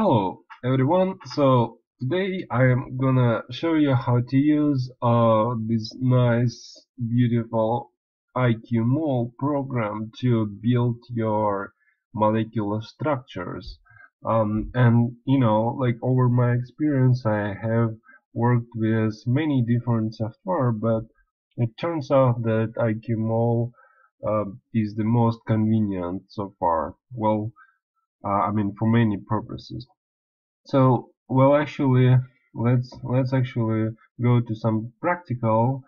Hello everyone, so today I am gonna show you how to use uh, this nice beautiful IQMOL program to build your molecular structures. Um, and you know like over my experience I have worked with many different software but it turns out that IQMOL uh, is the most convenient so far. Well I mean for many purposes. So well actually let's let's actually go to some practical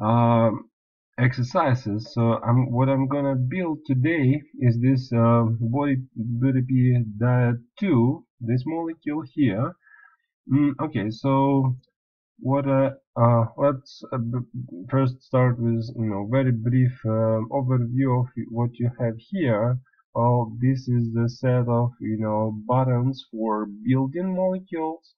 um, exercises. So I'm what I'm gonna build today is this uh, body BDP dyad 2 this molecule here. Mm, okay so what uh, uh let's uh, first start with you know very brief uh, overview of what you have here well this is the set of you know buttons for building molecules.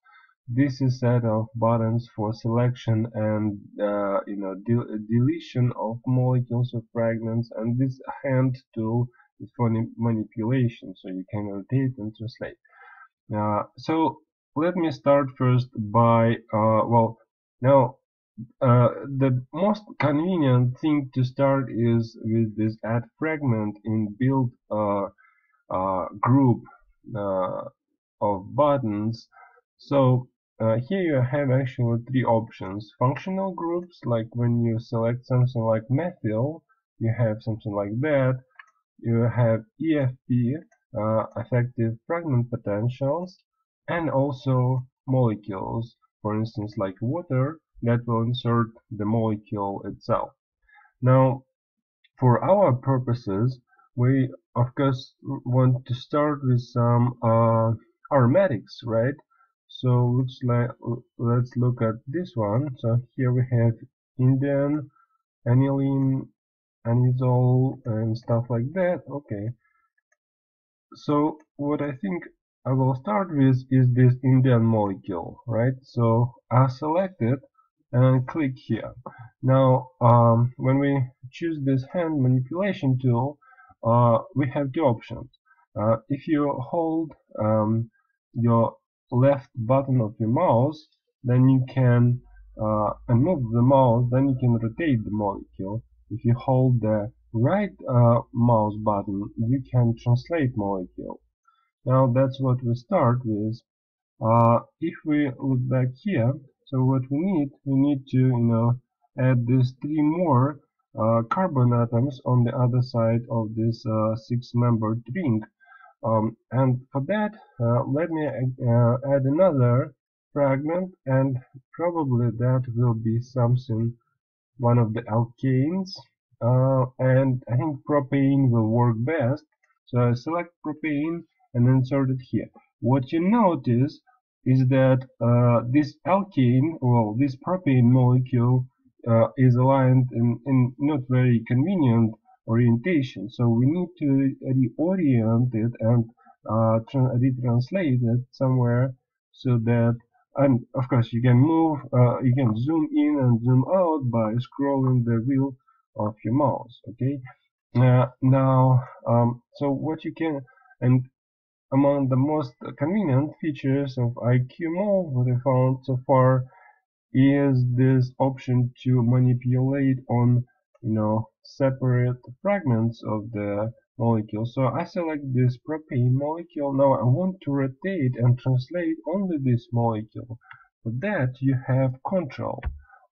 This is set of buttons for selection and uh, you know de deletion of molecules or fragments and this hand tool is for manipulation so you can rotate and translate. Uh, so let me start first by uh, well now uh, the most convenient thing to start is with this add fragment in build uh, uh, group uh, of buttons. So uh, here you have actually three options. Functional groups like when you select something like methyl you have something like that. You have EFP effective fragment potentials and also molecules. For instance like water that will insert the molecule itself. Now, for our purposes, we of course want to start with some uh, aromatics, right? So looks like let's look at this one. So here we have indene, aniline, anisole, and stuff like that. Okay. So what I think I will start with is this indene molecule, right? So I select it and click here. Now, um, when we choose this hand manipulation tool, uh, we have two options. Uh, if you hold um, your left button of your mouse, then you can uh, and move the mouse, then you can rotate the molecule. If you hold the right uh, mouse button, you can translate molecule. Now that's what we start with. Uh, if we look back here, so what we need, we need to, you know, add these three more uh, carbon atoms on the other side of this uh, six-membered ring. Um, and for that, uh, let me uh, add another fragment, and probably that will be something, one of the alkanes. Uh, and I think propane will work best. So I select propane and insert it here. What you notice is that uh, this alkane, well, this propane molecule uh, is aligned in, in not very convenient orientation. So we need to reorient it and uh, retranslate it somewhere so that, and of course you can move, uh, you can zoom in and zoom out by scrolling the wheel of your mouse. Okay. Uh, now, um, so what you can, and among the most convenient features of IQMOL what I found so far is this option to manipulate on you know separate fragments of the molecule. So I select this propane molecule. Now I want to rotate and translate only this molecule. For that you have control.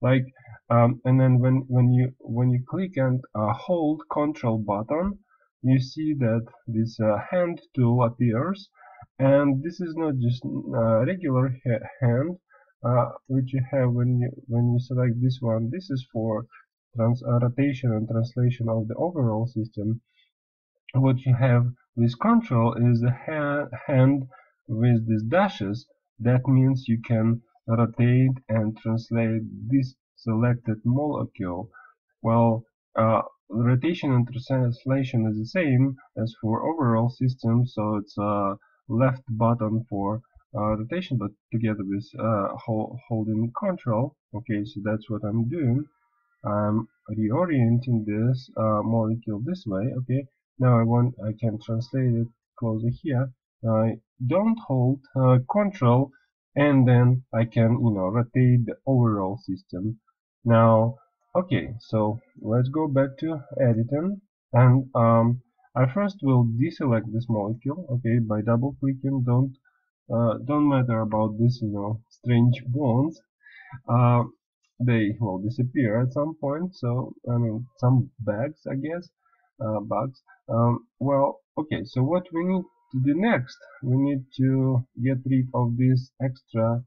Like um, and then when when you when you click and uh, hold control button you see that this uh, hand tool appears and this is not just a regular ha hand uh, which you have when you when you select this one. This is for trans uh, rotation and translation of the overall system. What you have with control is the ha hand with these dashes. That means you can rotate and translate this selected molecule. Well uh, rotation and translation is the same as for overall system so it's a left button for uh, rotation but together with uh, holding control. Okay so that's what I'm doing. I'm reorienting this uh, molecule this way. Okay now I want I can translate it closer here. I don't hold uh, control and then I can you know rotate the overall system. Now okay so let's go back to editing. And um, I first will deselect this molecule okay by double clicking don't uh, don't matter about this you know strange bonds uh, they will disappear at some point so I mean some bags I guess uh, bugs. Um, well okay so what we need to do next? We need to get rid of these extra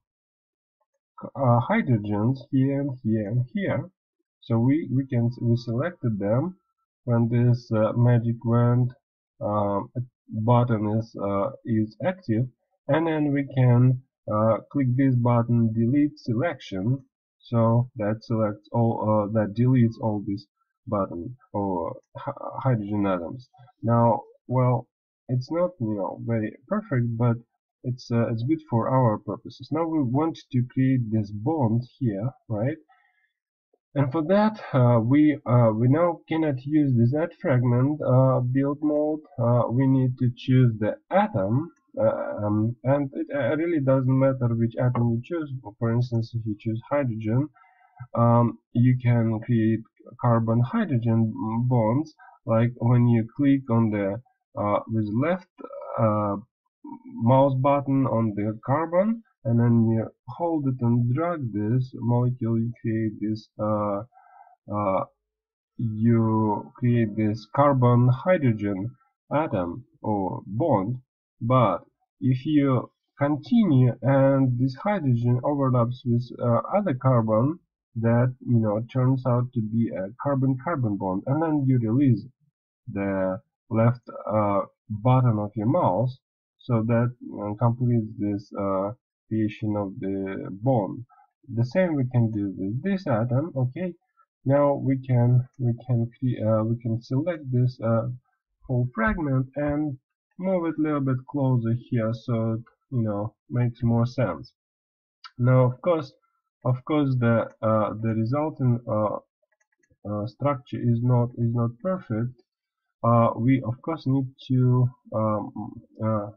uh, hydrogens here and here and here so we we can we selected them. When this uh, magic wand um, button is uh, is active and then we can uh, click this button delete selection. So that selects all uh, that deletes all these button or hydrogen atoms. Now well it's not you know very perfect but it's uh, it's good for our purposes. Now we want to create this bond here right and for that uh, we uh, we now cannot use this add fragment uh, build mode. We need to choose the atom um, and it really doesn't matter which atom you choose. For instance if you choose hydrogen um, you can create carbon hydrogen bonds. Like when you click on the uh, with left uh, mouse button on the carbon and then you hold it and drag this molecule you create this uh, uh, you create this carbon hydrogen atom or bond. But if you continue and this hydrogen overlaps with uh, other carbon that you know turns out to be a carbon carbon bond. And then you release the left uh, button of your mouse so that uh, completes this uh, creation of the bond. The same we can do with this atom okay? Now we can we can uh, we can select this uh, whole fragment and move it a little bit closer here so it you know makes more sense. Now of course of course the uh, the resulting uh, structure is not is not perfect. Uh, we of course need to um, uh,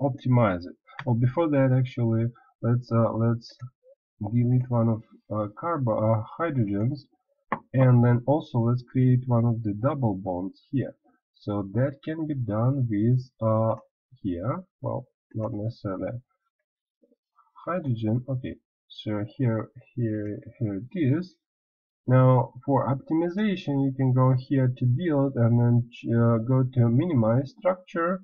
optimize it. Well, before that, actually, let's uh, let's delete one of uh, carbon uh, hydrogens, and then also let's create one of the double bonds here. So that can be done with uh, here. Well, not necessarily hydrogen. Okay, so here here here it is now for optimization you can go here to build and then uh, go to minimize structure.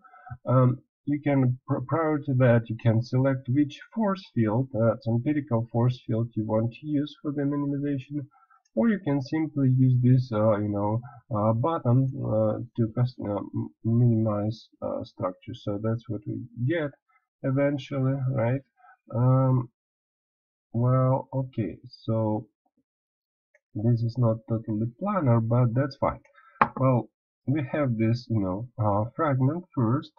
Um, you can prior to that you can select which force field, uh, empirical force field you want to use for the minimization or you can simply use this uh, you know uh, button uh, to uh, minimize uh, structure. So that's what we get eventually right? Um, well okay so this is not totally planar but that's fine. Well we have this you know fragment first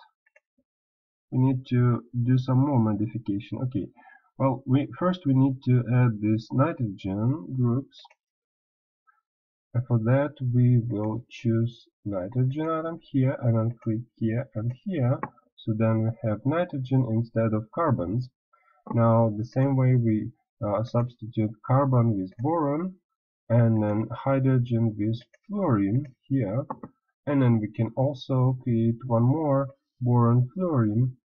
we need to do some more modification. Okay. Well we first we need to add these nitrogen groups. And for that we will choose nitrogen atom here and then click here and here. So then we have nitrogen instead of carbons. Now the same way we uh, substitute carbon with boron and then hydrogen with fluorine here. And then we can also create one more boron fluorine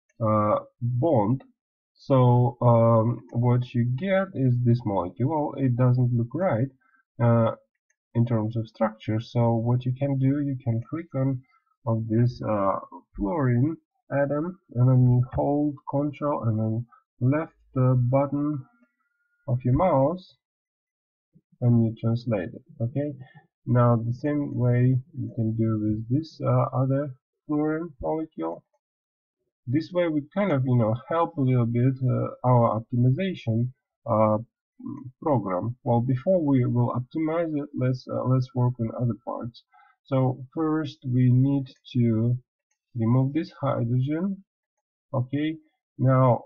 bond. So um, what you get is this molecule. It doesn't look right uh, in terms of structure. So what you can do you can click on of this uh, fluorine atom and then you hold control and then left the button of your mouse and you translate it okay? Now the same way you can do with this uh, other fluorine molecule this way we kind of you know help a little bit uh, our optimization uh, program. Well before we will optimize it let's uh, let's work on other parts. So first we need to remove this hydrogen. Okay now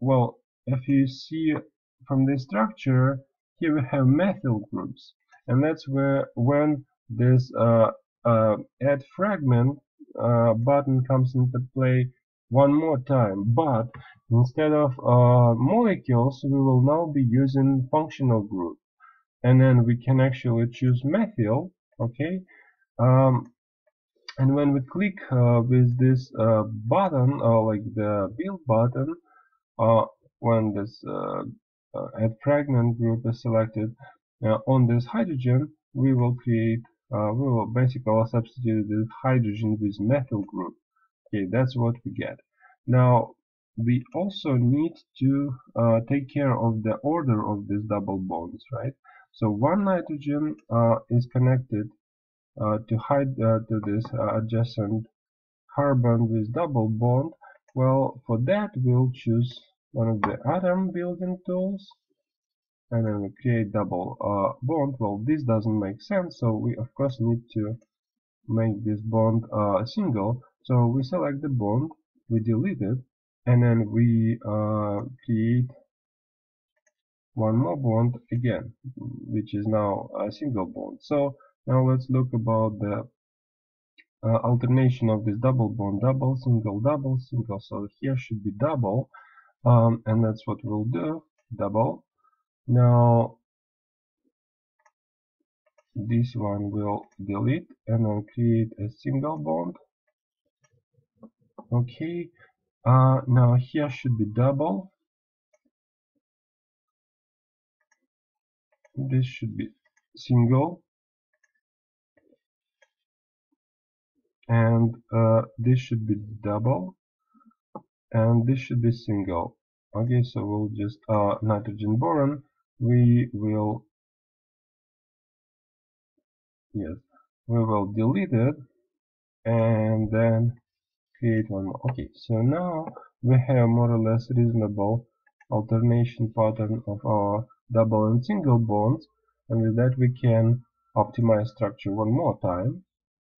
well if you see from the structure here we have methyl groups. And that's where when this uh, uh, add fragment uh, button comes into play one more time but instead of uh, molecules we will now be using functional group. And then we can actually choose methyl okay? Um, and when we click uh, with this uh, button or uh, like the build button uh, when this uh, add fragment group is selected on this hydrogen we will create we will basically substitute this hydrogen with methyl group okay that's what we get. Now we also need to uh, take care of the order of these double bonds right? So one nitrogen uh, is connected uh, to hide uh, to this uh, adjacent carbon with double bond. Well for that we'll choose one of the atom building tools and then we create double uh, bond. Well this doesn't make sense so we of course need to make this bond single so we select the bond we delete it and then we uh, create one more bond again which is now a single bond. So now let's look about the uh, alternation of this double bond double single double single. So here should be double um, and that's what we'll do double. Now this one will delete and then create a single bond okay. Uh, now here should be double. This should be single. And uh, this should be double. And this should be single. Okay so we'll just uh, nitrogen boron. We will yes we will delete it. And then create one more. Okay so now we have more or less reasonable alternation pattern of our double and single bonds and with that we can optimize structure one more time.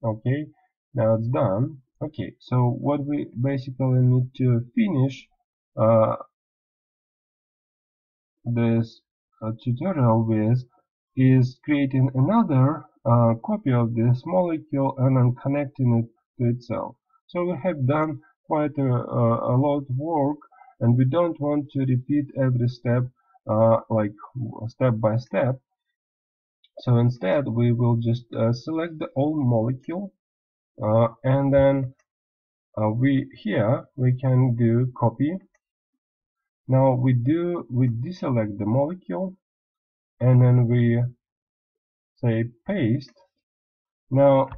Okay now it's done. Okay so what we basically need to finish uh, this uh, tutorial with is creating another uh, copy of this molecule and then connecting it to itself so we have done quite a, a, lot of work and we don't want to repeat every step uh, like step by step. So instead we will just uh, select the old molecule uh, and then uh, we here we can do copy. Now we do we deselect the molecule and then we say paste. Now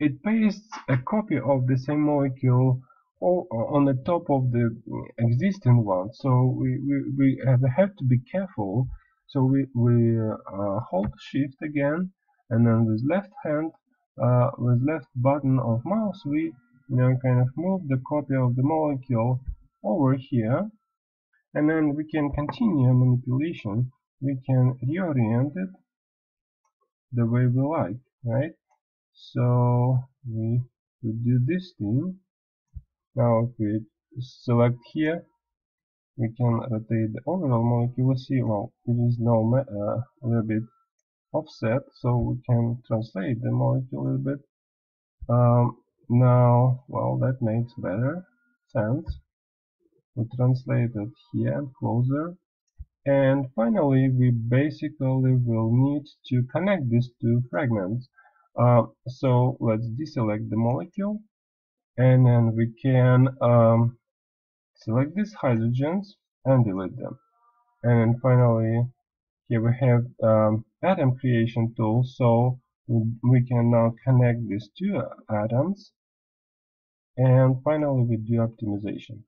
it pastes a copy of the same molecule on the top of the existing one. So we, we, we have to be careful. So we, we uh, hold shift again and then with left hand uh, with left button of mouse we you know kind of move the copy of the molecule over here. And then we can continue manipulation. We can reorient it the way we like right so we we do this thing. Now if we select here we can rotate the overall molecule. We see well there is no uh, a little bit offset so we can translate the molecule a little bit. Um, now well that makes better sense. We translate it here and closer. And finally we basically will need to connect these two fragments uh, so let's deselect the molecule and then we can um, select these hydrogens and delete them. And then finally here we have um, atom creation tool so we can now connect these two atoms. And finally we do optimization.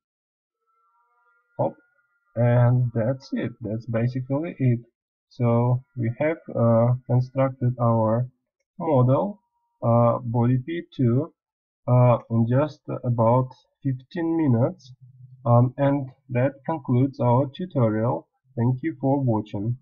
Hop, and that's it. That's basically it. So we have uh, constructed our model uh, body P2 uh, in just about 15 minutes. Um, and that concludes our tutorial. Thank you for watching